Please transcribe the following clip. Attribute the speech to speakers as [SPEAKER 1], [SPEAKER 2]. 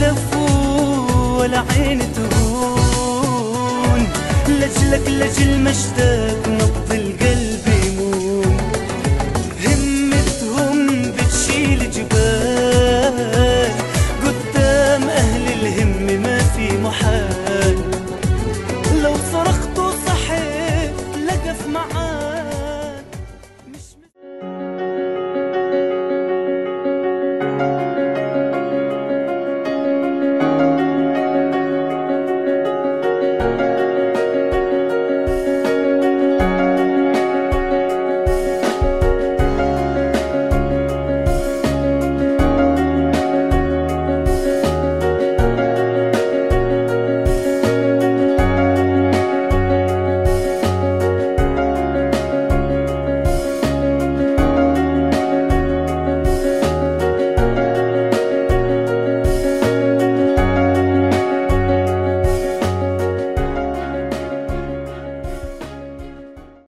[SPEAKER 1] لفوا ولا عين تهون. لجلك لجل مشتاق